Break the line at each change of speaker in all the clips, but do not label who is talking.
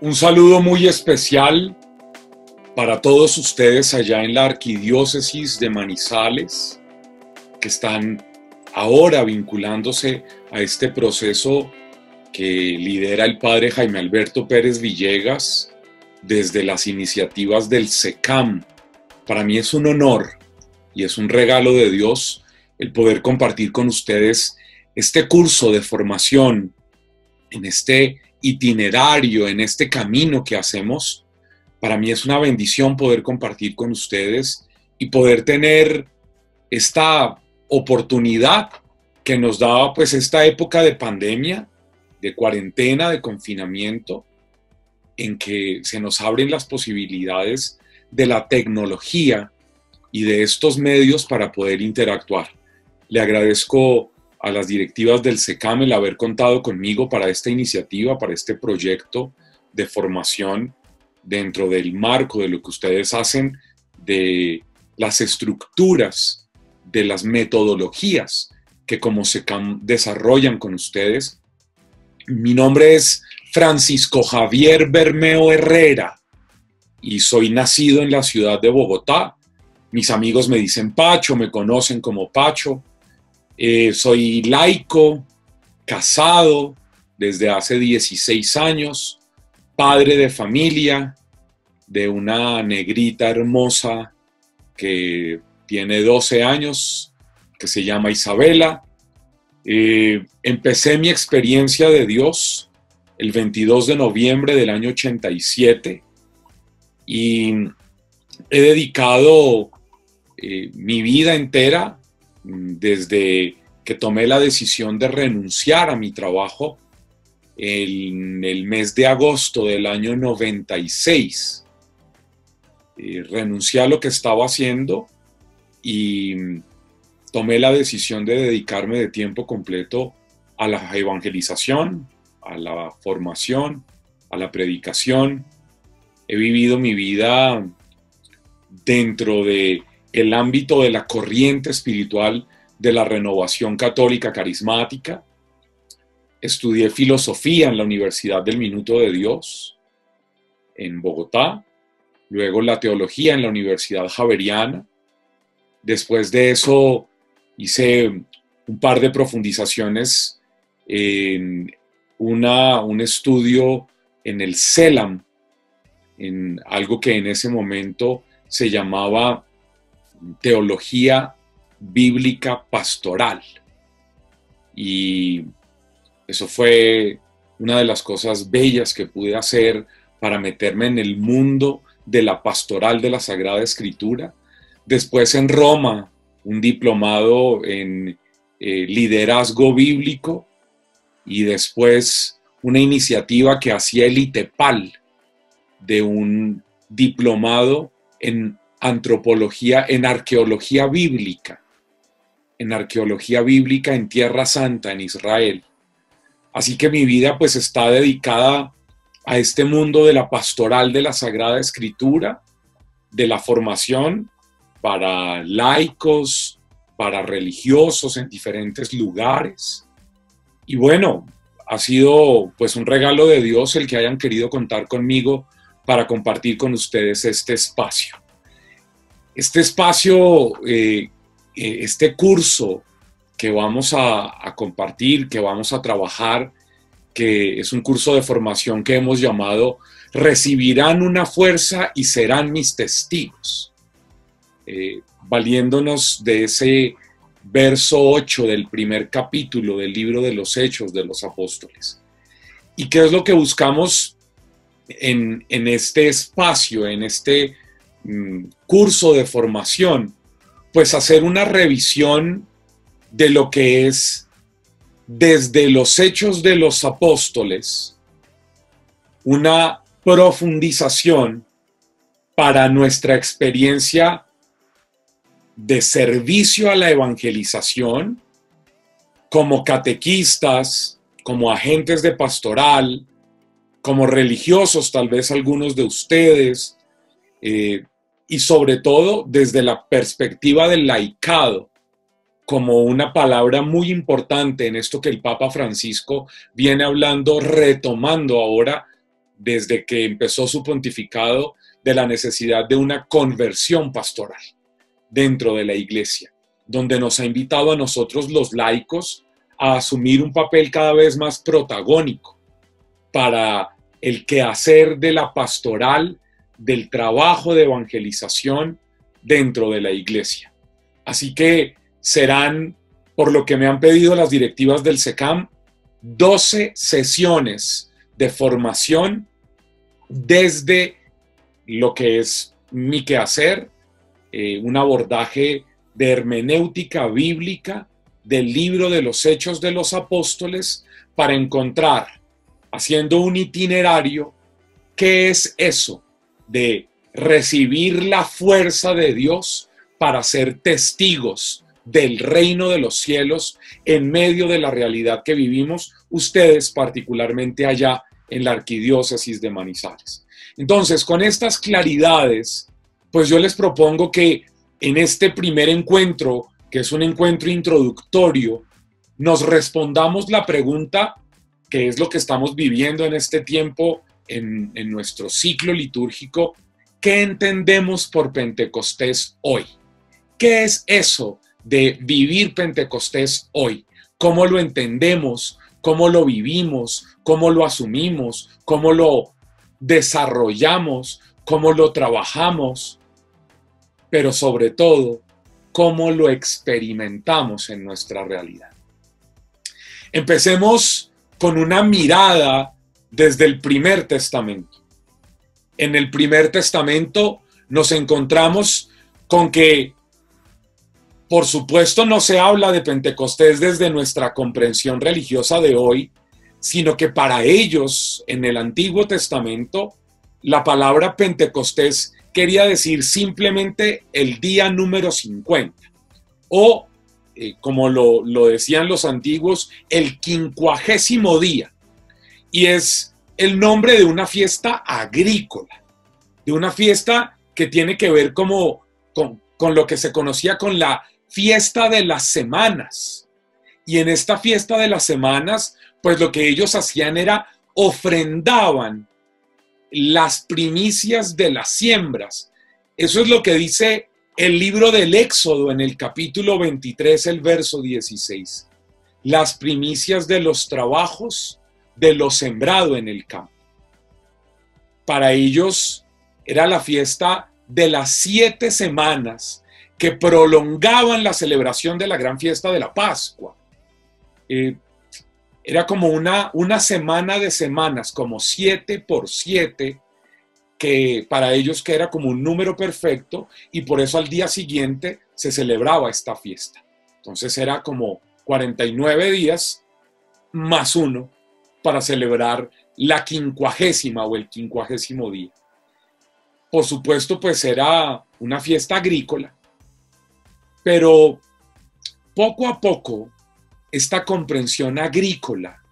Un saludo muy especial para todos ustedes allá en la arquidiócesis de Manizales, que están ahora vinculándose a este proceso que lidera el padre Jaime Alberto Pérez Villegas desde las iniciativas del SECAM. Para mí es un honor y es un regalo de Dios el poder compartir con ustedes este curso de formación en este itinerario, en este camino que hacemos, para mí es una bendición poder compartir con ustedes y poder tener esta oportunidad que nos da pues esta época de pandemia, de cuarentena, de confinamiento, en que se nos abren las posibilidades de la tecnología y de estos medios para poder interactuar. Le agradezco a las directivas del SECAM el haber contado conmigo para esta iniciativa, para este proyecto de formación dentro del marco de lo que ustedes hacen, de las estructuras, de las metodologías que como SECAM desarrollan con ustedes. Mi nombre es Francisco Javier Bermeo Herrera y soy nacido en la ciudad de Bogotá. Mis amigos me dicen Pacho, me conocen como Pacho. Eh, soy laico, casado desde hace 16 años, padre de familia de una negrita hermosa que tiene 12 años, que se llama Isabela. Eh, empecé mi experiencia de Dios el 22 de noviembre del año 87 y he dedicado eh, mi vida entera desde que tomé la decisión de renunciar a mi trabajo en el mes de agosto del año 96. Eh, renuncié a lo que estaba haciendo y tomé la decisión de dedicarme de tiempo completo a la evangelización, a la formación, a la predicación. He vivido mi vida dentro de el ámbito de la corriente espiritual de la renovación católica carismática. Estudié filosofía en la Universidad del Minuto de Dios en Bogotá, luego la teología en la Universidad Javeriana. Después de eso hice un par de profundizaciones en una, un estudio en el CELAM, en algo que en ese momento se llamaba teología bíblica pastoral. Y eso fue una de las cosas bellas que pude hacer para meterme en el mundo de la pastoral de la Sagrada Escritura. Después en Roma, un diplomado en eh, liderazgo bíblico y después una iniciativa que hacía el ITEPAL de un diplomado en antropología, en arqueología bíblica, en arqueología bíblica en Tierra Santa, en Israel. Así que mi vida pues está dedicada a este mundo de la pastoral de la Sagrada Escritura, de la formación para laicos, para religiosos en diferentes lugares. Y bueno, ha sido pues un regalo de Dios el que hayan querido contar conmigo para compartir con ustedes este espacio. Este espacio, eh, eh, este curso que vamos a, compartir, que vamos a trabajar, que es un curso de formación que hemos llamado Recibirán una fuerza y serán mis testigos, eh, valiéndonos de ese verso 8 del primer capítulo del libro de los Hechos de los Apóstoles. ¿Y qué es lo que buscamos en, en este espacio, en este curso de formación, pues hacer una revisión de lo que es desde los hechos de los apóstoles, una profundización para nuestra experiencia de servicio a la evangelización, como catequistas, como agentes de pastoral, como religiosos, tal vez algunos de ustedes, eh, y sobre todo desde la perspectiva del laicado, como una palabra muy importante en esto que el Papa Francisco viene hablando, retomando ahora desde que empezó su pontificado de la necesidad de una conversión pastoral dentro de la iglesia, donde nos ha invitado a nosotros los laicos a asumir un papel cada vez más protagónico para el quehacer de la pastoral, del trabajo de evangelización dentro de la iglesia. Así que serán, por lo que me han pedido las directivas del SECAM, 12 sesiones de formación desde lo que es mi quehacer, eh, un abordaje de hermenéutica bíblica del libro de los Hechos de los Apóstoles para encontrar, haciendo un itinerario, qué es eso de recibir la fuerza de Dios para ser testigos del reino de los cielos en medio de la realidad que vivimos, ustedes particularmente allá en la arquidiócesis de Manizales. Entonces, con estas claridades, pues yo les propongo que en este primer encuentro, que es un encuentro introductorio, nos respondamos la pregunta que es lo que estamos viviendo en este tiempo, en, nuestro ciclo litúrgico, ¿qué entendemos por Pentecostés hoy? ¿Qué es eso de vivir Pentecostés hoy? ¿Cómo lo entendemos? ¿Cómo lo vivimos? ¿Cómo lo asumimos? ¿Cómo lo desarrollamos? ¿Cómo lo trabajamos? Pero sobre todo, cómo lo experimentamos en nuestra realidad. Empecemos con una mirada desde el primer testamento. En el primer testamento nos encontramos con que, por supuesto, no se habla de Pentecostés desde nuestra comprensión religiosa de hoy, sino que para ellos, en el Antiguo Testamento, la palabra Pentecostés quería decir simplemente el día número 50, o, eh, como lo, lo decían los antiguos, el quincuagésimo día y es el nombre de una fiesta agrícola, de una fiesta que tiene que ver como con, con lo que se conocía con la fiesta de las semanas. Y en esta fiesta de las semanas, pues lo que ellos hacían era ofrendaban las primicias de las siembras. Eso es lo que dice el libro del Éxodo en el capítulo 23, el verso 16. Las primicias de los trabajos de lo sembrado en el campo. Para ellos era la fiesta de las siete semanas que prolongaban la celebración de la gran fiesta de la Pascua. Eh, era como una, una semana de semanas, como siete por siete, que para ellos que era como un número perfecto y por eso al día siguiente se celebraba esta fiesta. Entonces era como 49 días más uno para celebrar la quincuagésima o el quincuagésimo día. Por supuesto, pues era una fiesta agrícola, pero poco a poco esta comprensión agrícola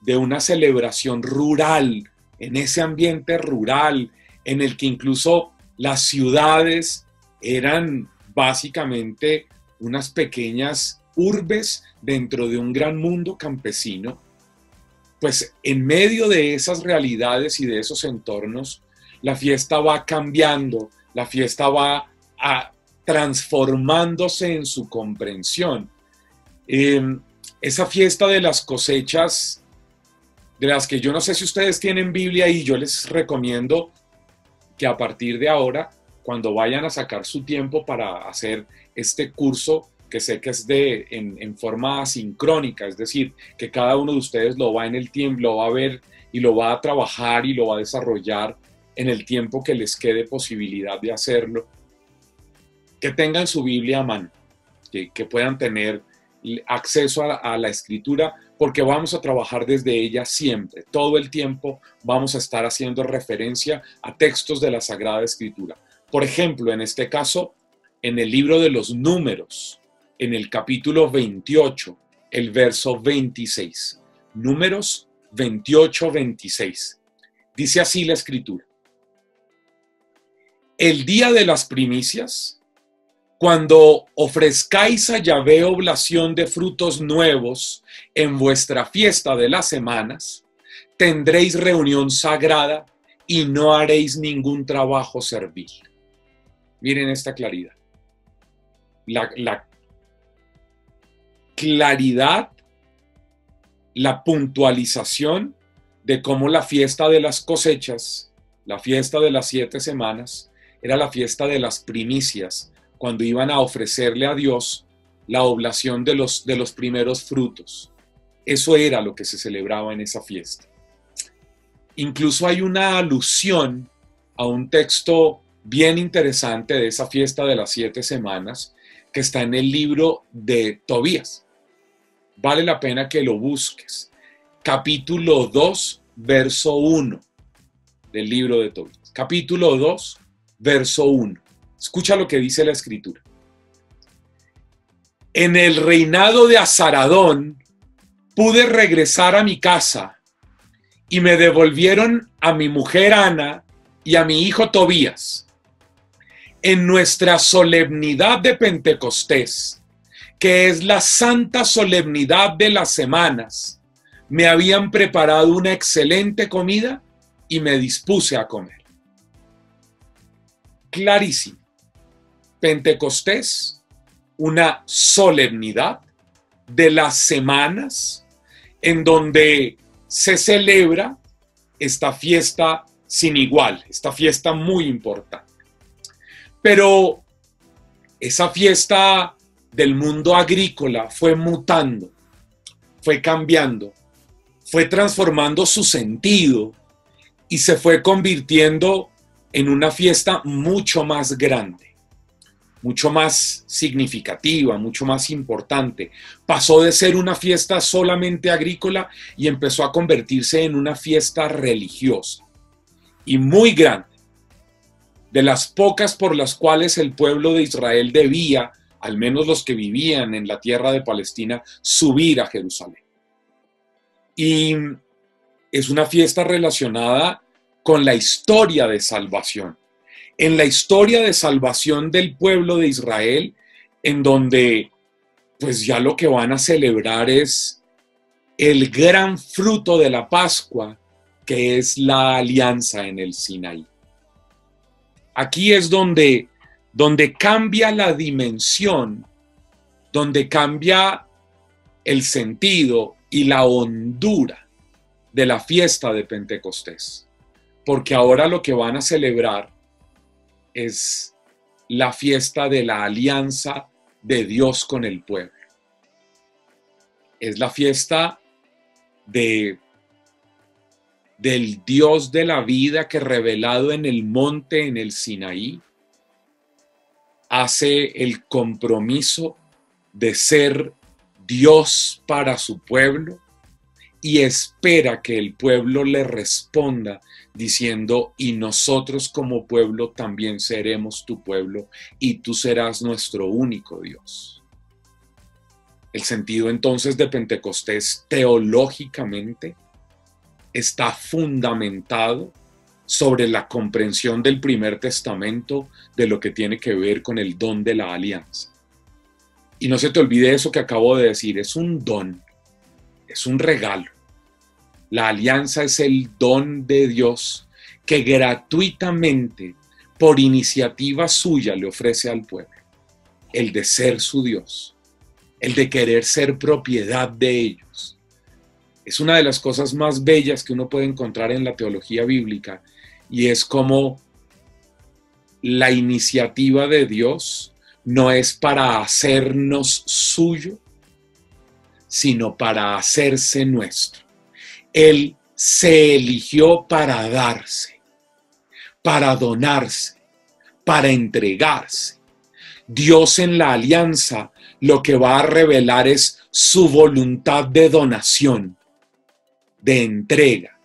de una celebración rural, en ese ambiente rural, en el que incluso las ciudades eran básicamente unas pequeñas urbes dentro de un gran mundo campesino, pues en medio de esas realidades y de esos entornos, la fiesta va cambiando, la fiesta va a, transformándose en su comprensión. Em, esa fiesta de las cosechas, de las que yo no sé si ustedes tienen Biblia y yo les recomiendo que a partir de ahora, cuando vayan a sacar su tiempo para hacer este curso, que sé que es de, en, forma sincrónica, es decir, que cada uno de ustedes lo va en el tiempo, lo va a ver y lo va a trabajar y lo va a desarrollar en el tiempo que les quede posibilidad de hacerlo. Que tengan su Biblia a mano, que, puedan tener acceso a la escritura, porque vamos a trabajar desde ella siempre, todo el tiempo vamos a estar haciendo referencia a textos de la Sagrada Escritura. Por ejemplo, en este caso, en el libro de los números, en el capítulo 28, el verso 26. Números 28, 26. Dice así la escritura. el día de las primicias, cuando ofrezcáis a Yahvé oblación de frutos nuevos en vuestra fiesta de las semanas, tendréis reunión sagrada y no haréis ningún trabajo servil. Miren esta claridad. La, la claridad, la puntualización de cómo la fiesta de las cosechas, la fiesta de las siete semanas, era la fiesta de las primicias, cuando iban a ofrecerle a Dios la oblación de los, de los primeros frutos. Eso era lo que se celebraba en esa fiesta. Incluso hay una alusión a un texto bien interesante de esa fiesta de las siete semanas que está en el libro de Tobías. Vale la pena que lo busques. Capítulo 2, verso 1 del libro de Tobías. Capítulo 2, verso 1. Escucha lo que dice la escritura. En el reinado de Azaradón pude regresar a mi casa y me devolvieron a mi mujer Ana y a mi hijo Tobías. En nuestra solemnidad de Pentecostés, que es la santa solemnidad de las semanas, me habían preparado una excelente comida y me dispuse a comer clarísimo. Pentecostés, una solemnidad de las semanas en donde se celebra esta fiesta sin igual, esta fiesta muy importante. Pero esa fiesta del mundo agrícola fue mutando, fue cambiando, fue transformando su sentido y se fue convirtiendo en una fiesta mucho más grande, mucho más significativa, mucho más importante. Pasó de ser una fiesta solamente agrícola y empezó a convertirse en una fiesta religiosa y muy grande, de las pocas por las cuales el pueblo de Israel debía, al menos los que vivían en la tierra de Palestina, subir a Jerusalén. Y es una fiesta relacionada con la historia de salvación. En la historia de salvación del pueblo de Israel, en donde pues ya lo que van a celebrar es el gran fruto de la Pascua, que es la alianza en el Sinaí. Aquí es donde, donde cambia la dimensión, donde cambia el sentido y la hondura de la fiesta de Pentecostés porque ahora lo que van a celebrar es la fiesta de la alianza de Dios con el pueblo. Es la fiesta de del Dios de la vida que revelado en el monte en el Sinaí hace el compromiso de ser Dios para su pueblo y espera que el pueblo le responda diciendo, y nosotros como pueblo también seremos tu pueblo y tú serás nuestro único Dios. El sentido entonces de Pentecostés teológicamente está fundamentado sobre la comprensión del primer testamento de lo que tiene que ver con el don de la alianza. Y no se te olvide eso que acabo de decir, es un don es un regalo. La alianza es el don de Dios que gratuitamente, por iniciativa suya, le ofrece al pueblo. El de ser su Dios, el de querer ser propiedad de ellos. Es una de las cosas más bellas que uno puede encontrar en la teología bíblica y es como la iniciativa de Dios no es para hacernos suyo, sino para hacerse nuestro. Él se eligió para darse, para donarse, para entregarse. Dios en la alianza lo que va a revelar es su voluntad de donación, de entrega.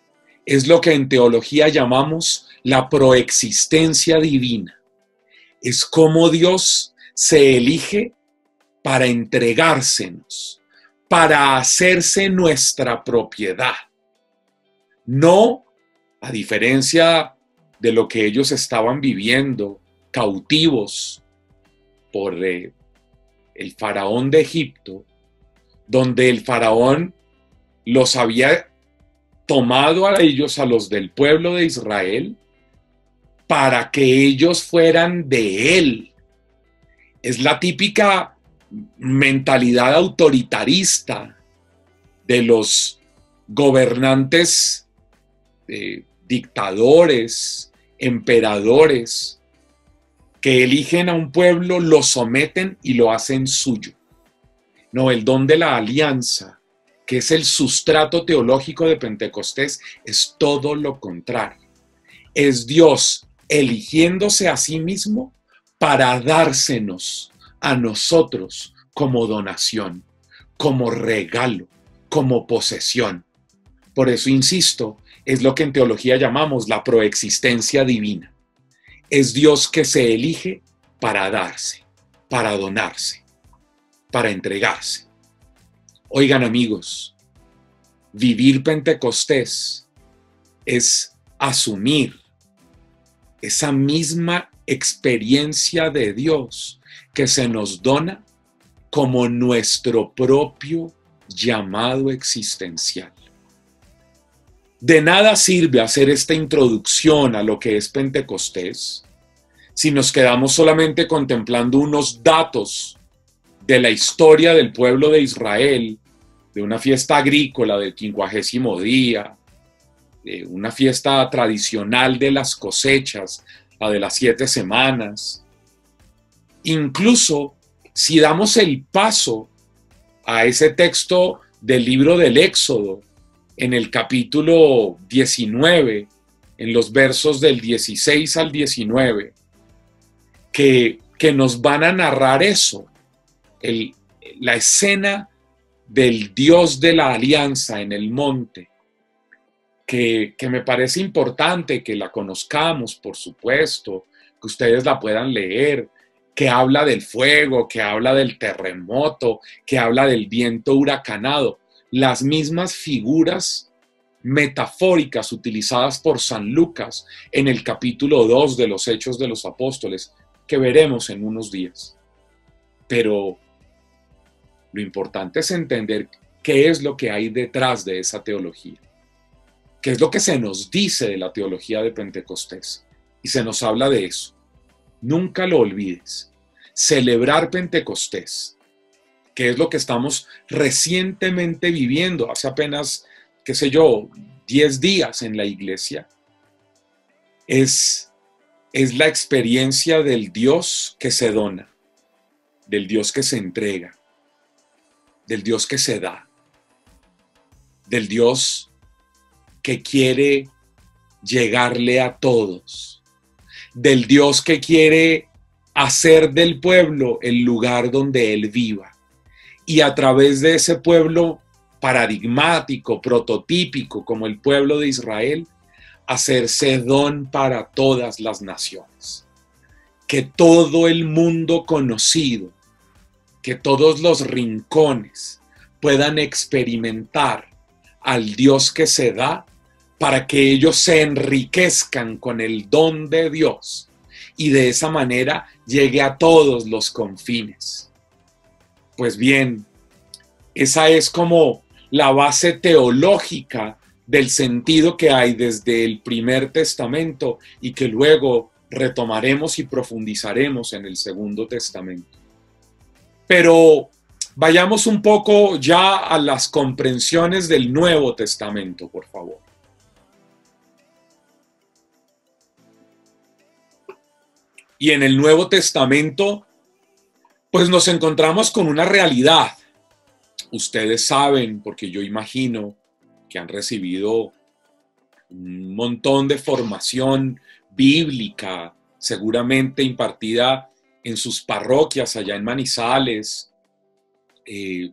Es lo que en teología llamamos la proexistencia divina. Es como Dios se elige para entregársenos, para hacerse nuestra propiedad. No, a diferencia de lo que ellos estaban viviendo cautivos por eh, el faraón de Egipto, donde el faraón los había tomado a ellos, a los del pueblo de Israel, para que ellos fueran de él. Es la típica mentalidad autoritarista de los gobernantes, eh, dictadores, emperadores, que eligen a un pueblo, lo someten y lo hacen suyo. No, el don de la alianza, que es el sustrato teológico de Pentecostés, es todo lo contrario. Es Dios eligiéndose a sí mismo para dársenos a nosotros como donación, como regalo, como posesión. Por eso insisto, es lo que en teología llamamos la proexistencia divina. Es Dios que se elige para darse, para donarse, para entregarse. Oigan amigos, vivir Pentecostés es asumir esa misma experiencia de Dios que se nos dona como nuestro propio llamado existencial. De nada sirve hacer esta introducción a lo que es Pentecostés si nos quedamos solamente contemplando unos datos de la historia del pueblo de Israel de una fiesta agrícola del quincuagésimo día, de una fiesta tradicional de las cosechas, la de las siete semanas. Incluso si damos el paso a ese texto del libro del Éxodo, en el capítulo 19, en los versos del 16 al 19, que, que nos van a narrar eso, el, la escena del Dios de la alianza en el monte, que, me parece importante que la conozcamos, por supuesto, que ustedes la puedan leer, que habla del fuego, que habla del terremoto, que habla del viento huracanado, las mismas figuras metafóricas utilizadas por San Lucas en el capítulo 2 de los Hechos de los Apóstoles, que veremos en unos días. Pero lo importante es entender qué es lo que hay detrás de esa teología, qué es lo que se nos dice de la teología de Pentecostés. Y se nos habla de eso. Nunca lo olvides. Celebrar Pentecostés, que es lo que estamos recientemente viviendo, hace apenas, qué sé yo, 10 días en la iglesia, es, es la experiencia del Dios que se dona, del Dios que se entrega, del Dios que se da, del Dios que quiere llegarle a todos, del Dios que quiere hacer del pueblo el lugar donde Él viva y a través de ese pueblo paradigmático, prototípico como el pueblo de Israel, hacerse don para todas las naciones. Que todo el mundo conocido que todos los rincones puedan experimentar al Dios que se da para que ellos se enriquezcan con el don de Dios y de esa manera llegue a todos los confines. Pues bien, esa es como la base teológica del sentido que hay desde el primer testamento y que luego retomaremos y profundizaremos en el segundo testamento. Pero vayamos un poco ya a las comprensiones del Nuevo Testamento, por favor. Y en el Nuevo Testamento, pues nos encontramos con una realidad. Ustedes saben, porque yo imagino que han recibido un montón de formación bíblica, seguramente impartida en sus parroquias allá en Manizales eh,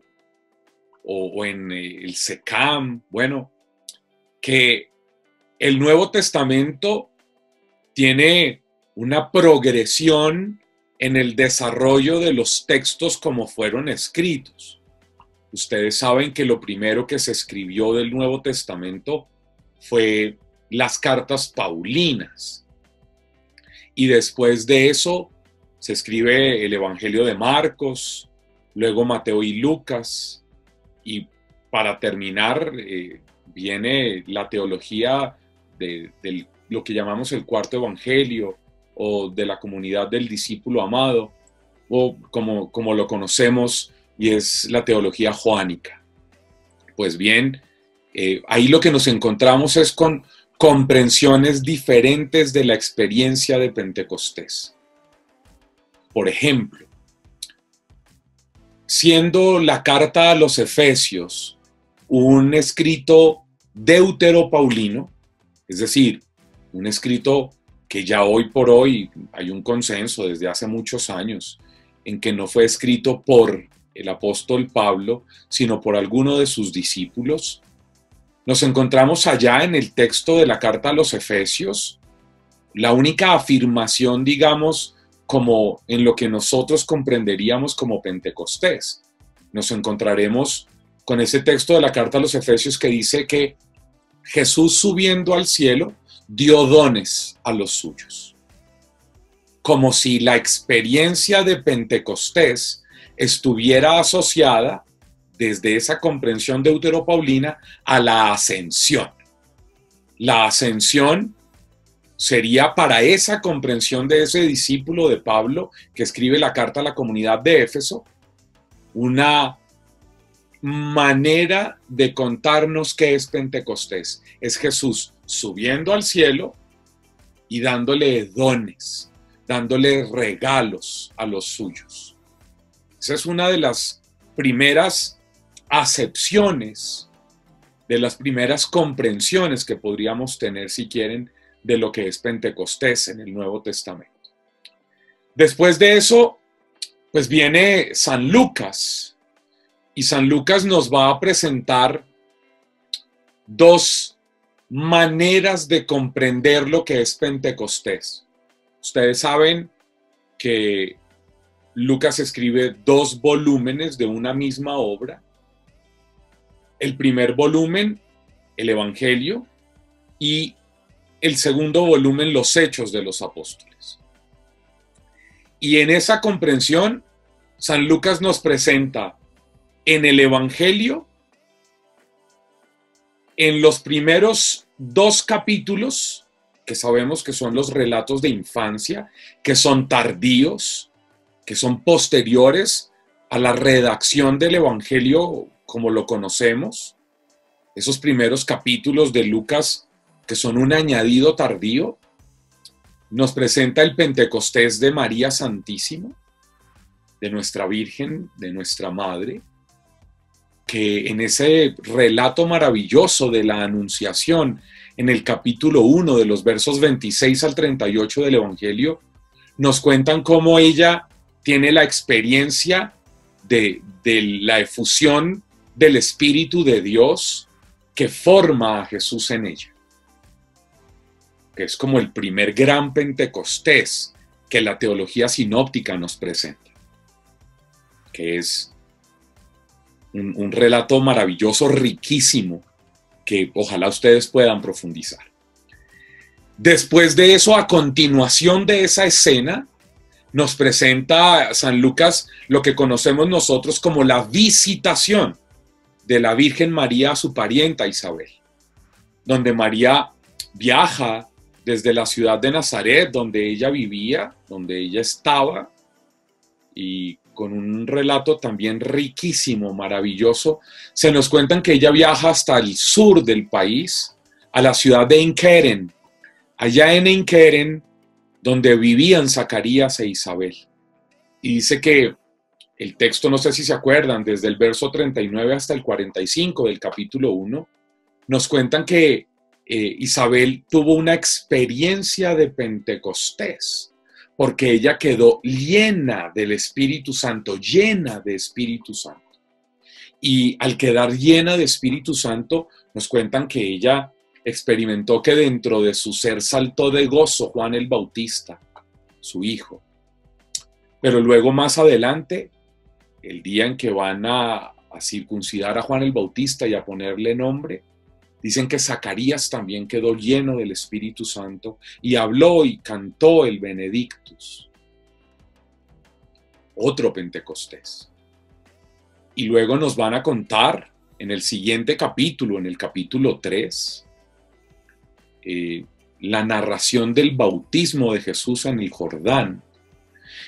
o, en eh, el SECAM, bueno, que el Nuevo Testamento tiene una progresión en el desarrollo de los textos como fueron escritos. Ustedes saben que lo primero que se escribió del Nuevo Testamento fue las cartas paulinas y después de eso se escribe el Evangelio de Marcos, luego Mateo y Lucas, y para terminar eh, viene la teología de, lo que llamamos el cuarto Evangelio o de la comunidad del discípulo amado, o como, lo conocemos, y es la teología joánica. Pues bien, eh, ahí lo que nos encontramos es con comprensiones diferentes de la experiencia de Pentecostés. Por ejemplo, siendo la carta a los Efesios un escrito deutero-paulino, es decir, un escrito que ya hoy por hoy hay un consenso desde hace muchos años en que no fue escrito por el apóstol Pablo, sino por alguno de sus discípulos, nos encontramos allá en el texto de la carta a los Efesios, la única afirmación, digamos, como en lo que nosotros comprenderíamos como Pentecostés. Nos encontraremos con ese texto de la carta a los Efesios que dice que Jesús subiendo al cielo dio dones a los suyos. Como si la experiencia de Pentecostés estuviera asociada desde esa comprensión deuteropaulina a la ascensión. La ascensión sería para esa comprensión de ese discípulo de Pablo que escribe la carta a la comunidad de Éfeso, una manera de contarnos qué es Pentecostés. Es Jesús subiendo al cielo y dándole dones, dándole regalos a los suyos. Esa es una de las primeras acepciones, de las primeras comprensiones que podríamos tener, si quieren, de lo que es Pentecostés en el Nuevo Testamento. Después de eso, pues viene San Lucas, y San Lucas nos va a presentar dos maneras de comprender lo que es Pentecostés. Ustedes saben que Lucas escribe dos volúmenes de una misma obra el primer volumen, el Evangelio, y el segundo volumen, los Hechos de los Apóstoles. Y en esa comprensión, San Lucas nos presenta en el Evangelio, en los primeros dos capítulos, que sabemos que son los relatos de infancia, que son tardíos, que son posteriores a la redacción del Evangelio como lo conocemos, esos primeros capítulos de Lucas que son un añadido tardío, nos presenta el Pentecostés de María Santísima, de nuestra Virgen, de nuestra Madre, que en ese relato maravilloso de la Anunciación, en el capítulo 1 de los versos 26 al 38 del Evangelio, nos cuentan cómo ella tiene la experiencia de, de la efusión del Espíritu de Dios que forma a Jesús en ella. Que es como el primer gran Pentecostés que la teología sinóptica nos presenta. Que es un, relato maravilloso, riquísimo, que ojalá ustedes puedan profundizar. Después de eso, a continuación de esa escena, nos presenta San Lucas lo que conocemos nosotros como la visitación de la Virgen María a su parienta Isabel, donde María viaja desde la ciudad de Nazaret, donde ella vivía, donde ella estaba, y con un relato también riquísimo, maravilloso, se nos cuentan que ella viaja hasta el sur del país, a la ciudad de Enkeren, allá en Enkeren, donde vivían Zacarías e Isabel. Y dice que el texto, no sé si se acuerdan, desde el verso 39 hasta el 45 del capítulo 1, nos cuentan que eh, Isabel tuvo una experiencia de Pentecostés, porque ella quedó llena del Espíritu Santo, llena de Espíritu Santo. Y al quedar llena de Espíritu Santo, nos cuentan que ella experimentó que dentro de su ser saltó de gozo Juan el Bautista, su hijo. Pero luego más adelante el día en que van a, circuncidar a Juan el Bautista y a ponerle nombre, Dicen que Zacarías también quedó lleno del Espíritu Santo y habló y cantó el Benedictus. Otro Pentecostés. Y luego nos van a contar en el siguiente capítulo, en el capítulo 3, eh, la narración del bautismo de Jesús en el Jordán.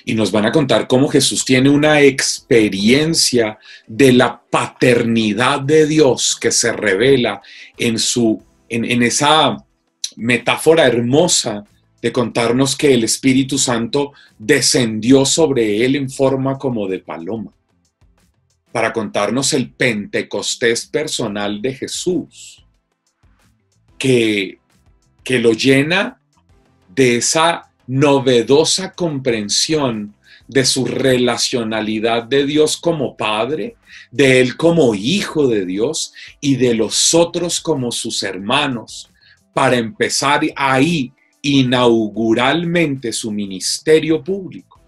Y nos van a contar cómo Jesús tiene una experiencia de la paternidad de Dios que se revela en, su, en, esa metáfora hermosa de contarnos que el Espíritu Santo descendió sobre él en forma como de paloma, para contarnos el Pentecostés personal de Jesús, que que lo llena de esa novedosa comprensión de su relacionalidad de Dios como Padre, de Él como Hijo de Dios y de los otros como sus hermanos, para empezar ahí inauguralmente su ministerio público.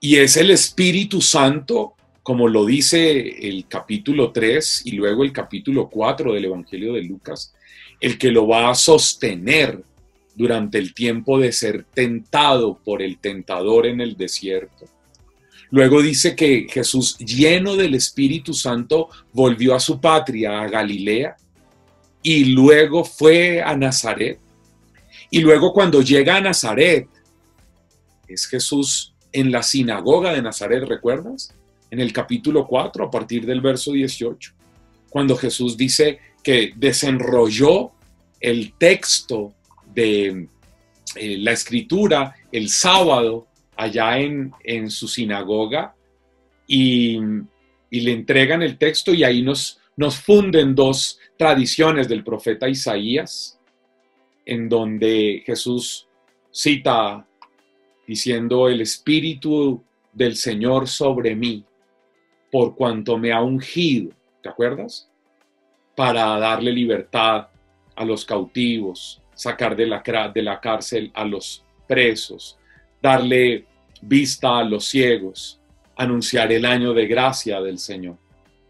Y es el Espíritu Santo, como lo dice el capítulo 3 y luego el capítulo 4 del Evangelio de Lucas, el que lo va a sostener durante el tiempo de ser tentado por el tentador en el desierto. Luego dice que Jesús, lleno del Espíritu Santo, volvió a su patria, a Galilea, y luego fue a Nazaret. Y luego cuando llega a Nazaret, es Jesús en la sinagoga de Nazaret, ¿recuerdas? En el capítulo 4, a partir del verso 18, cuando Jesús dice que desenrolló el texto de eh, la escritura el sábado allá en, su sinagoga y, le entregan el texto y ahí nos, nos funden dos tradiciones del profeta Isaías, en donde Jesús cita diciendo el Espíritu del Señor sobre mí, por cuanto me ha ungido, ¿te acuerdas? Para darle libertad a los cautivos, sacar de la, de la cárcel a los presos, darle vista a los ciegos, anunciar el año de gracia del Señor,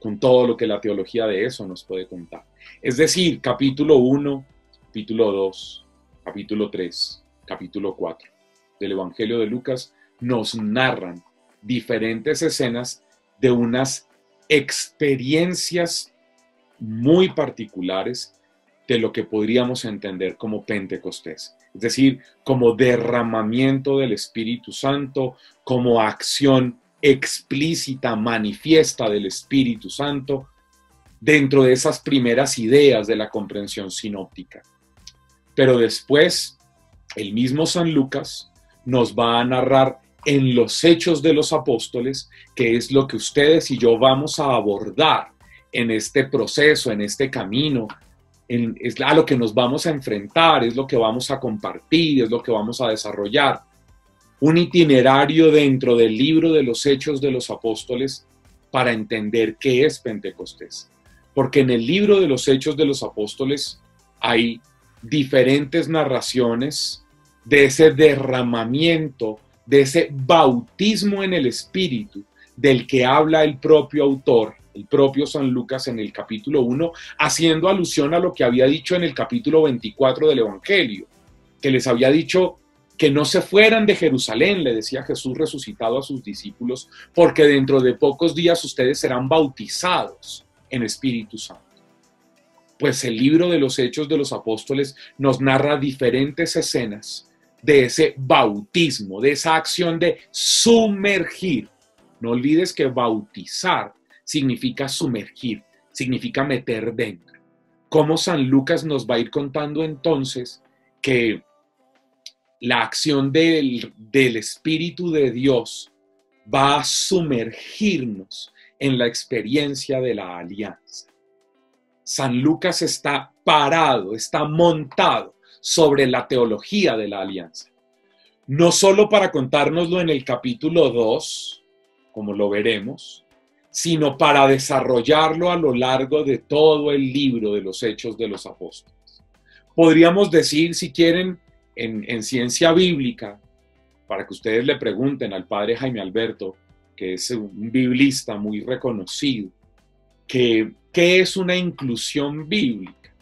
con todo lo que la teología de eso nos puede contar. Es decir, capítulo 1, capítulo 2, capítulo 3, capítulo 4 del Evangelio de Lucas nos narran diferentes escenas de unas experiencias muy particulares de lo que podríamos entender como Pentecostés, es decir, como derramamiento del Espíritu Santo, como acción explícita, manifiesta del Espíritu Santo, dentro de esas primeras ideas de la comprensión sinóptica. Pero después, el mismo San Lucas nos va a narrar en los hechos de los apóstoles, que es lo que ustedes y yo vamos a abordar en este proceso, en este camino es a lo que nos vamos a enfrentar, es lo que vamos a compartir, es lo que vamos a desarrollar. Un itinerario dentro del libro de los Hechos de los Apóstoles para entender qué es Pentecostés. Porque en el libro de los Hechos de los Apóstoles hay diferentes narraciones de ese derramamiento, de ese bautismo en el Espíritu del que habla el propio autor el propio San Lucas en el capítulo 1, haciendo alusión a lo que había dicho en el capítulo 24 del Evangelio, que les había dicho que no se fueran de Jerusalén, le decía Jesús resucitado a sus discípulos, porque dentro de pocos días ustedes serán bautizados en Espíritu Santo. Pues el libro de los Hechos de los Apóstoles nos narra diferentes escenas de ese bautismo, de esa acción de sumergir. No olvides que bautizar significa sumergir, significa meter dentro. ¿Cómo San Lucas nos va a ir contando entonces que la acción del, del Espíritu de Dios va a sumergirnos en la experiencia de la alianza? San Lucas está parado, está montado sobre la teología de la alianza. No solo para contárnoslo en el capítulo 2, como lo veremos, sino para desarrollarlo a lo largo de todo el libro de los Hechos de los Apóstoles. Podríamos decir, si quieren, en, ciencia bíblica, para que ustedes le pregunten al padre Jaime Alberto, que es un biblista muy reconocido, que ¿qué es una inclusión bíblica?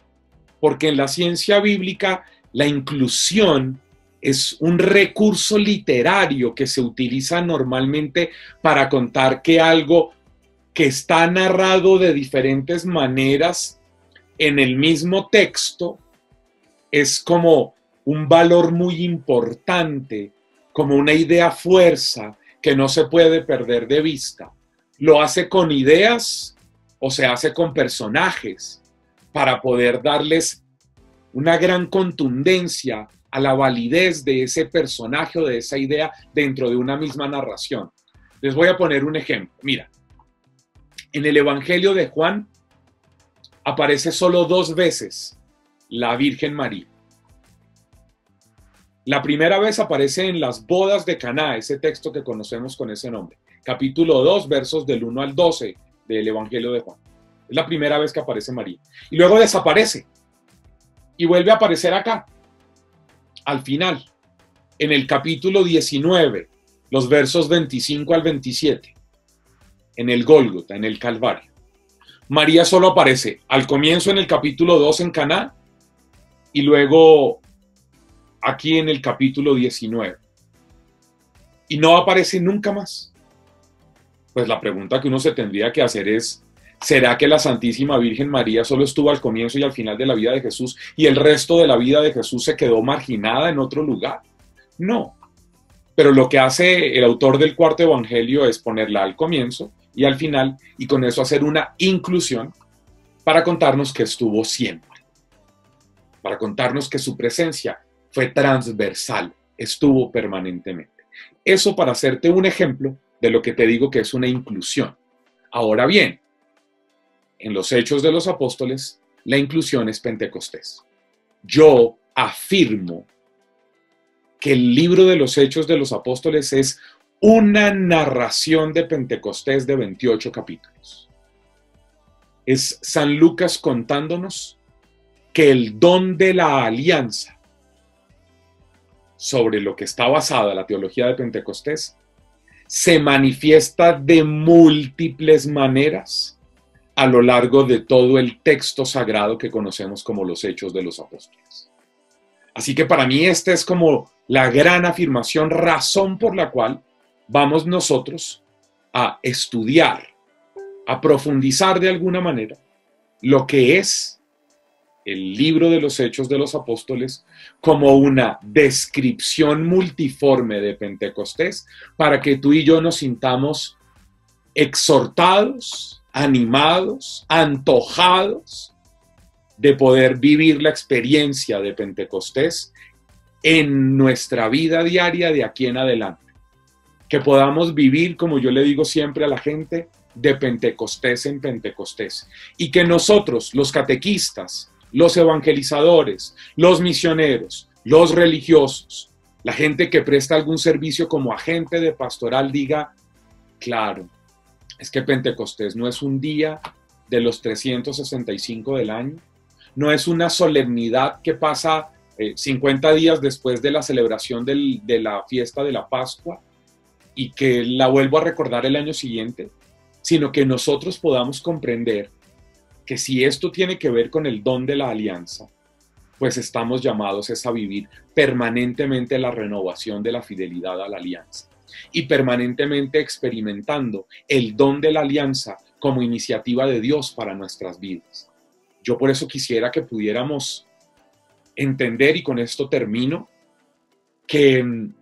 Porque en la ciencia bíblica la inclusión es un recurso literario que se utiliza normalmente para contar que algo que está narrado de diferentes maneras en el mismo texto es como un valor muy importante, como una idea fuerza que no se puede perder de vista. Lo hace con ideas o se hace con personajes para poder darles una gran contundencia a la validez de ese personaje o de esa idea dentro de una misma narración. Les voy a poner un ejemplo. Mira, en el Evangelio de Juan aparece solo dos veces la Virgen María. La primera vez aparece en las bodas de Caná, ese texto que conocemos con ese nombre. Capítulo 2, versos del 1 al 12 del Evangelio de Juan. Es la primera vez que aparece María. Y luego desaparece. Y vuelve a aparecer acá, al final, en el capítulo 19, los versos 25 al 27, en el Gólgota, en el Calvario. María solo aparece al comienzo en el capítulo 2 en Caná y luego aquí en el capítulo 19. Y no aparece nunca más. Pues la pregunta que uno se tendría que hacer es, ¿será que la Santísima Virgen María solo estuvo al comienzo y al final de la vida de Jesús y el resto de la vida de Jesús se quedó marginada en otro lugar? No. Pero lo que hace el autor del cuarto evangelio es ponerla al comienzo y al final y con eso hacer una inclusión para contarnos que estuvo siempre, para contarnos que su presencia fue transversal, estuvo permanentemente. Eso para hacerte un ejemplo de lo que te digo que es una inclusión. Ahora bien, en los hechos de los apóstoles, la inclusión es Pentecostés. Yo afirmo que el libro de los hechos de los apóstoles es una narración de Pentecostés de 28 capítulos. Es San Lucas contándonos que el don de la alianza sobre lo que está basada la teología de Pentecostés se manifiesta de múltiples maneras a lo largo de todo el texto sagrado que conocemos como los hechos de los apóstoles. Así que para mí esta es como la gran afirmación, razón por la cual vamos nosotros a estudiar, a profundizar de alguna manera lo que es el libro de los hechos de los apóstoles como una descripción multiforme de Pentecostés para que tú y yo nos sintamos exhortados, animados, antojados de poder vivir la experiencia de Pentecostés en nuestra vida diaria de aquí en adelante. Que podamos vivir, como yo le digo siempre a la gente, de Pentecostés en Pentecostés. Y que nosotros, los catequistas, los evangelizadores, los misioneros, los religiosos, la gente que presta algún servicio como agente de pastoral diga, claro, es que Pentecostés no es un día de los 365 del año, no es una solemnidad que pasa 50 eh, días después de la celebración de la fiesta de la Pascua y que la vuelvo a recordar el año siguiente, sino que nosotros podamos comprender que si esto tiene que ver con el don de la alianza, pues estamos llamados a vivir permanentemente la renovación de la fidelidad a la alianza y permanentemente experimentando el don de la alianza como iniciativa de Dios para nuestras vidas. Yo por eso quisiera que pudiéramos entender, y con esto termino, que mm,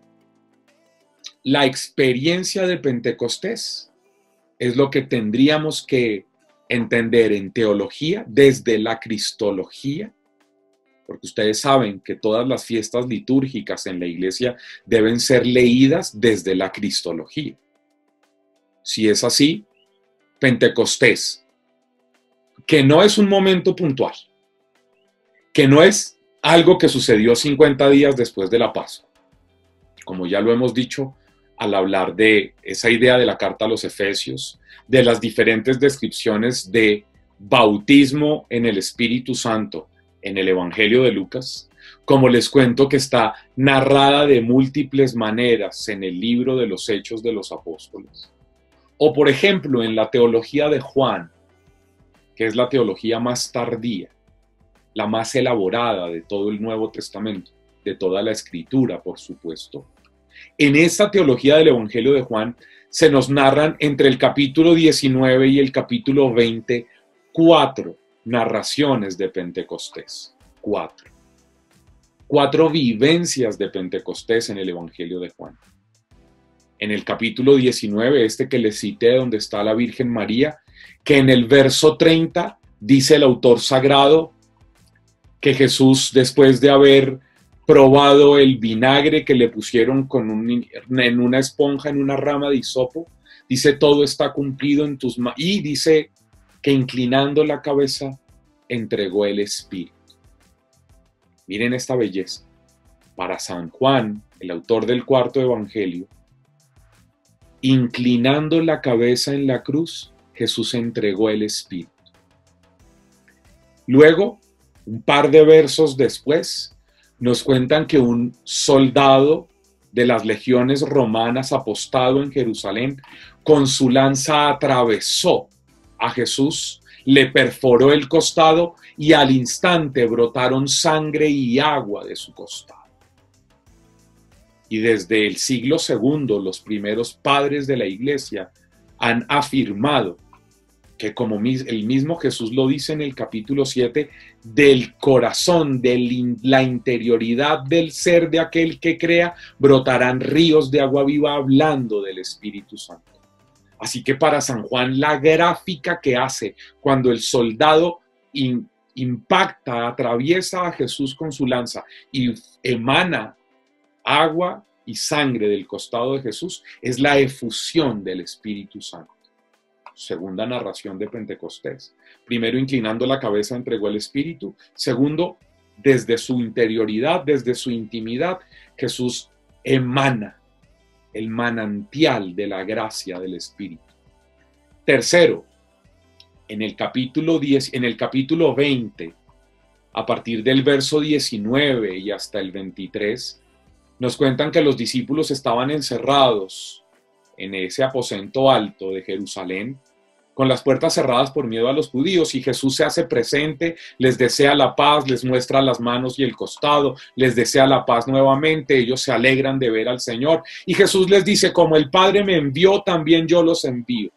la experiencia de Pentecostés es lo que tendríamos que entender en teología desde la cristología porque ustedes saben que todas las fiestas litúrgicas en la iglesia deben ser leídas desde la Cristología. Si es así, Pentecostés, que no es un momento puntual, que no es algo que sucedió 50 días después de la Pascua. Como ya lo hemos dicho al hablar de esa idea de la carta a los Efesios, de las diferentes descripciones de bautismo en el Espíritu Santo, en el Evangelio de Lucas, como les cuento que está narrada de múltiples maneras en el libro de los Hechos de los Apóstoles. O por ejemplo en la teología de Juan, que es la teología más tardía, la más elaborada de todo el Nuevo Testamento, de toda la escritura, por supuesto. En esta teología del Evangelio de Juan se nos narran entre el capítulo 19 y el capítulo 20 cuatro narraciones de Pentecostés. Cuatro. Cuatro vivencias de Pentecostés en el Evangelio de Juan. En el capítulo 19, este que le cité, donde está la Virgen María, que en el verso 30 dice el autor sagrado que Jesús, después de haber probado el vinagre que le pusieron con en una esponja, en una rama de hisopo, dice todo está cumplido en tus manos. Y dice que inclinando la cabeza entregó el Espíritu. Miren esta belleza. Para San Juan, el autor del cuarto Evangelio, inclinando la cabeza en la cruz, Jesús entregó el Espíritu. Luego, un par de versos después, nos cuentan que un soldado de las legiones romanas apostado en Jerusalén, con su lanza atravesó a Jesús, le perforó el costado y al instante brotaron sangre y agua de su costado. Y desde el siglo segundo los primeros padres de la iglesia han afirmado que como el mismo Jesús lo dice en el capítulo 7, del corazón, de la interioridad del ser de aquel que crea, brotarán ríos de agua viva hablando del Espíritu Santo. Así que para San Juan la gráfica que hace cuando el soldado impacta, atraviesa a Jesús con su lanza y emana agua y sangre del costado de Jesús, es la efusión del Espíritu Santo. Segunda narración de Pentecostés. Primero, inclinando la cabeza, entregó el Espíritu. Segundo, desde su interioridad, desde su intimidad, Jesús emana el manantial de la gracia del Espíritu. Tercero, en el capítulo 10, en el capítulo 20, a partir del verso 19 y hasta el 23, nos cuentan que los discípulos estaban encerrados en ese aposento alto de Jerusalén con las puertas cerradas por miedo a los judíos y Jesús se hace presente, les desea la paz, les muestra las manos y el costado, les desea la paz nuevamente, ellos se alegran de ver al Señor y Jesús les dice, como el Padre me envió, también yo los envío.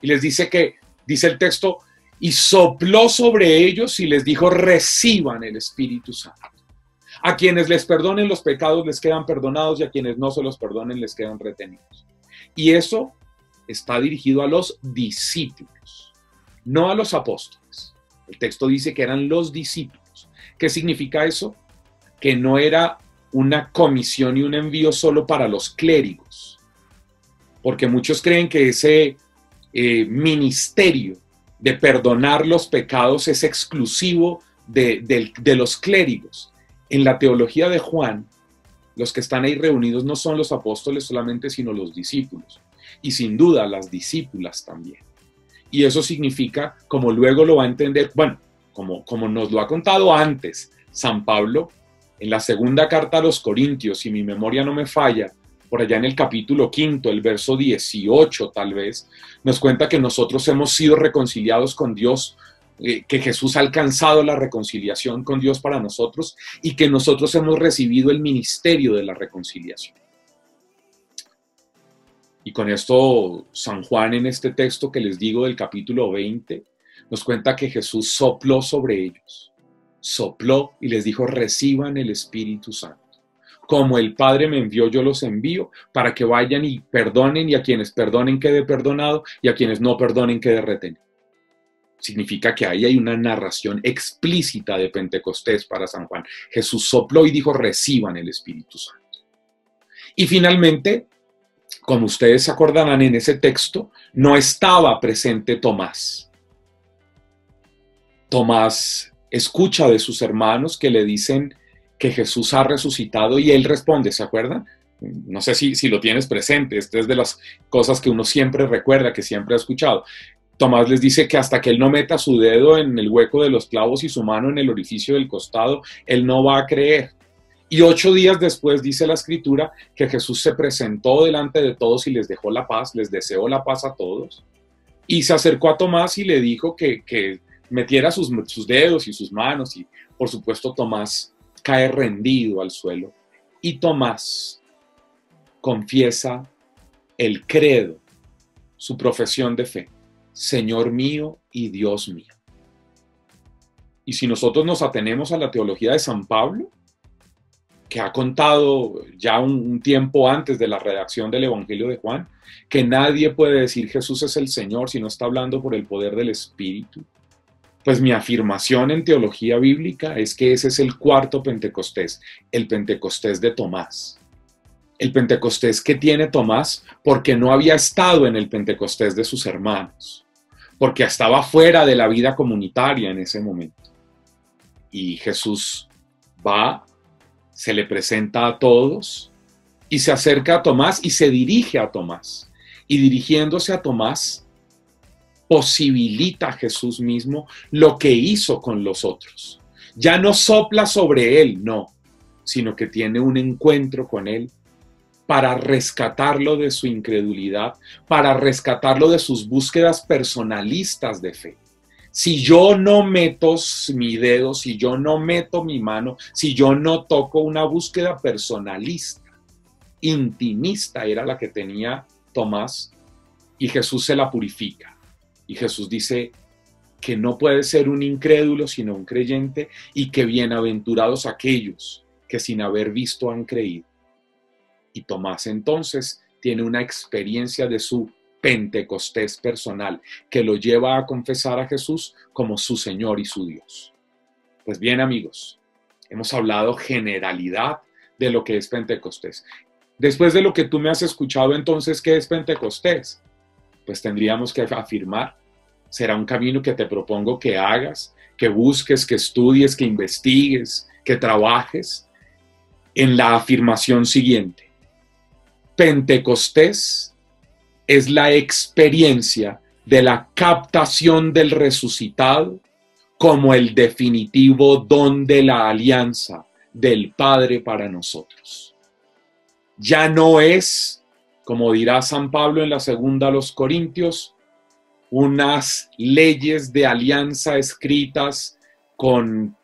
Y les dice que, dice el texto, y sopló sobre ellos y les dijo, reciban el Espíritu Santo. A quienes les perdonen los pecados les quedan perdonados y a quienes no se los perdonen les quedan retenidos. Y eso está dirigido a los discípulos, no a los apóstoles. El texto dice que eran los discípulos. ¿Qué significa eso? Que no era una comisión y un envío solo para los clérigos, porque muchos creen que ese eh, ministerio de perdonar los pecados es exclusivo de, de los clérigos. En la teología de Juan, los que están ahí reunidos no son los apóstoles solamente, sino los discípulos y sin duda las discípulas también. Y eso significa, como luego lo va a entender, bueno, como, nos lo ha contado antes San Pablo, en la segunda carta a los Corintios, si mi memoria no me falla, por allá en el capítulo quinto, el verso 18 tal vez, nos cuenta que nosotros hemos sido reconciliados con Dios, eh, que Jesús ha alcanzado la reconciliación con Dios para nosotros y que nosotros hemos recibido el ministerio de la reconciliación. Y con esto San Juan en este texto que les digo del capítulo 20 nos cuenta que Jesús sopló sobre ellos, sopló y les dijo, reciban el Espíritu Santo. Como el Padre me envió, yo los envío para que vayan y perdonen y a quienes perdonen quede perdonado y a quienes no perdonen quede retenido. Significa que ahí hay una narración explícita de Pentecostés para San Juan. Jesús sopló y dijo, reciban el Espíritu Santo. Y finalmente, como ustedes se acordarán en ese texto, no estaba presente Tomás. Tomás escucha de sus hermanos que le dicen que Jesús ha resucitado y él responde, ¿se acuerdan? No sé si, si lo tienes presente, esta es de las cosas que uno siempre recuerda, que siempre ha escuchado. Tomás les dice que hasta que él no meta su dedo en el hueco de los clavos y su mano en el orificio del costado, él no va a creer. Y ocho días después dice la escritura que Jesús se presentó delante de todos y les dejó la paz, les deseó la paz a todos. y se acercó a Tomás y le dijo que, que metiera sus, sus dedos y sus manos y por supuesto Tomás cae rendido al suelo y Tomás confiesa el credo, su profesión de fe, Señor mío y Dios mío. Y si nosotros nos atenemos a la teología de San Pablo, que ha contado ya un, tiempo antes de la redacción del Evangelio de Juan, que nadie puede decir Jesús es el Señor si no está hablando por el poder del Espíritu. Pues mi afirmación en teología bíblica es que ese es el cuarto Pentecostés, el Pentecostés de Tomás. El Pentecostés que tiene Tomás porque no había estado en el Pentecostés de sus hermanos, porque estaba fuera de la vida comunitaria en ese momento. Y Jesús va, se le presenta a todos y se acerca a Tomás y se dirige a Tomás. Y dirigiéndose a Tomás, posibilita Jesús mismo lo que hizo con los otros. Ya no sopla sobre él, no, sino que tiene un encuentro con él para rescatarlo de su incredulidad, para rescatarlo de sus búsquedas personalistas de fe. Si yo no meto mi dedo, si yo no meto mi mano, si yo no toco una búsqueda personalista, intimista era la que tenía Tomás, y Jesús se la purifica. Y Jesús dice que no puede ser un incrédulo, sino un creyente, y que bienaventurados aquellos que sin haber visto han creído. Y Tomás entonces tiene una experiencia de su Pentecostés personal que lo lleva a confesar a Jesús como su Señor y su Dios. Pues bien amigos, hemos hablado generalidad de lo que es Pentecostés. Después de lo que tú me has escuchado entonces, ¿qué es Pentecostés? Pues tendríamos que afirmar, será un camino que te propongo que hagas, que busques, que estudies, que investigues, que trabajes en la afirmación siguiente. Pentecostés es la experiencia de la captación del resucitado como el definitivo don de la alianza del Padre para nosotros. Ya no es, como dirá San Pablo en la segunda a los Corintios, unas leyes de alianza escritas con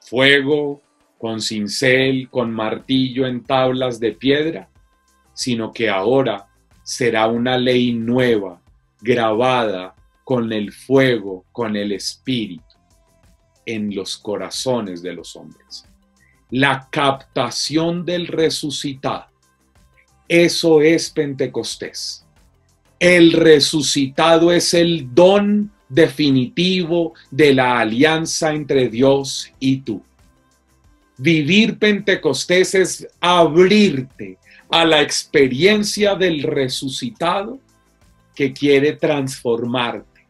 fuego, con cincel, con martillo en tablas de piedra, sino que ahora será una ley nueva, grabada con el fuego, con el espíritu, en los corazones de los hombres. La captación del resucitado. Eso es Pentecostés. El resucitado es el don definitivo de la alianza entre Dios y tú. Vivir Pentecostés es abrirte a la experiencia del resucitado que quiere transformarte,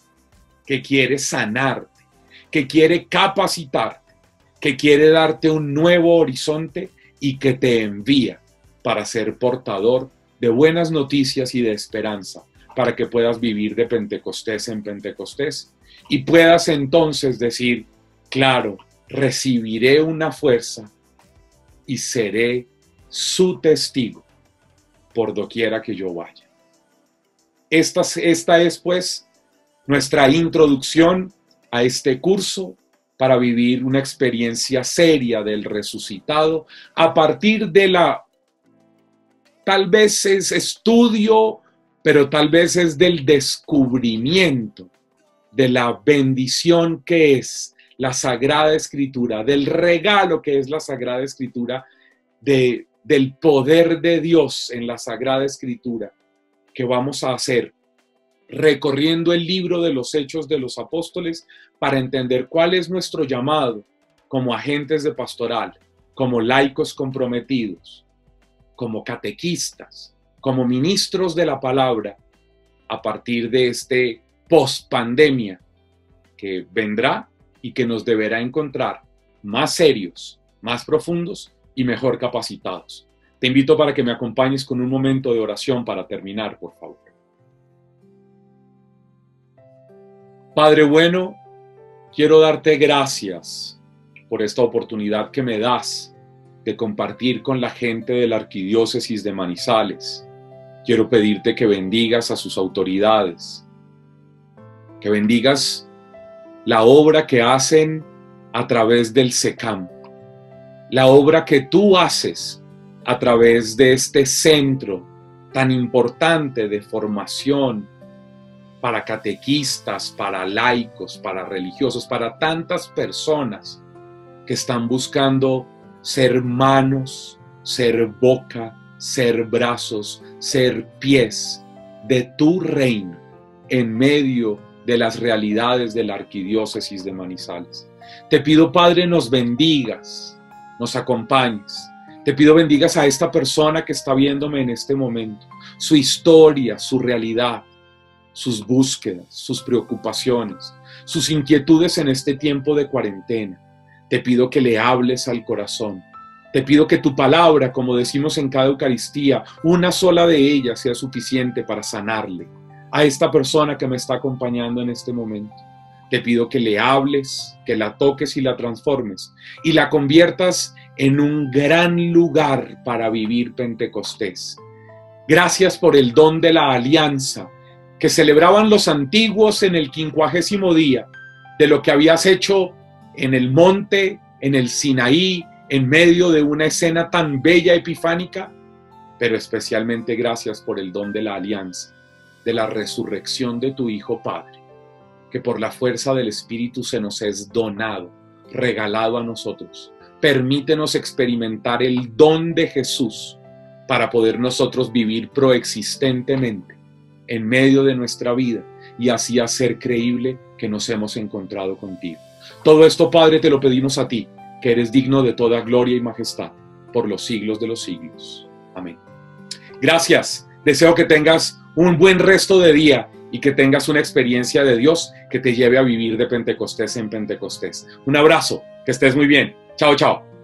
que quiere sanarte, que quiere capacitarte, que quiere darte un nuevo horizonte y que te envía para ser portador de buenas noticias y de esperanza, para que puedas vivir de Pentecostés en Pentecostés y puedas entonces decir, claro, recibiré una fuerza y seré su testigo por doquiera que yo vaya. Esta, esta es pues nuestra introducción a este curso para vivir una experiencia seria del resucitado a partir de la, tal vez es estudio, pero tal vez es del descubrimiento de la bendición que es la Sagrada Escritura, del regalo que es la Sagrada Escritura de del poder de Dios en la Sagrada Escritura que vamos a hacer recorriendo el libro de los hechos de los apóstoles para entender cuál es nuestro llamado como agentes de pastoral, como laicos comprometidos, como catequistas, como ministros de la palabra, a partir de este post-pandemia que vendrá y que nos deberá encontrar más serios, más profundos y mejor capacitados. Te invito para que me acompañes con un momento de oración para terminar, por favor. Padre bueno, quiero darte gracias por esta oportunidad que me das de compartir con la gente de la Arquidiócesis de Manizales. Quiero pedirte que bendigas a sus autoridades, que bendigas la obra que hacen a través del SECAM, la obra que tú haces a través de este centro tan importante de formación para catequistas, para laicos, para religiosos, para tantas personas que están buscando ser manos, ser boca, ser brazos, ser pies de tu reino en medio de las realidades de la arquidiócesis de Manizales. Te pido, Padre, nos bendigas, nos acompañes. Te pido bendigas a esta persona que está viéndome en este momento, su historia, su realidad, sus búsquedas, sus preocupaciones, sus inquietudes en este tiempo de cuarentena. Te pido que le hables al corazón. Te pido que tu palabra, como decimos en cada Eucaristía, una sola de ellas sea suficiente para sanarle a esta persona que me está acompañando en este momento. Te pido que le hables, que la toques y la transformes y la conviertas en un gran lugar para vivir Pentecostés. Gracias por el don de la alianza que celebraban los antiguos en el quincuagésimo día de lo que habías hecho en el monte, en el Sinaí, en medio de una escena tan bella epifánica, pero especialmente gracias por el don de la alianza, de la resurrección de tu Hijo Padre, que por la fuerza del Espíritu se nos es donado, regalado a nosotros. Permítenos experimentar el don de Jesús para poder nosotros vivir proexistentemente en medio de nuestra vida y así hacer creíble que nos hemos encontrado contigo. Todo esto, Padre, te lo pedimos a ti, que eres digno de toda gloria y majestad por los siglos de los siglos. Amén. Gracias. Deseo que tengas un buen resto de día y que tengas una experiencia de Dios que te lleve a vivir de Pentecostés en Pentecostés. Un abrazo, que estés muy bien. Chao, chao.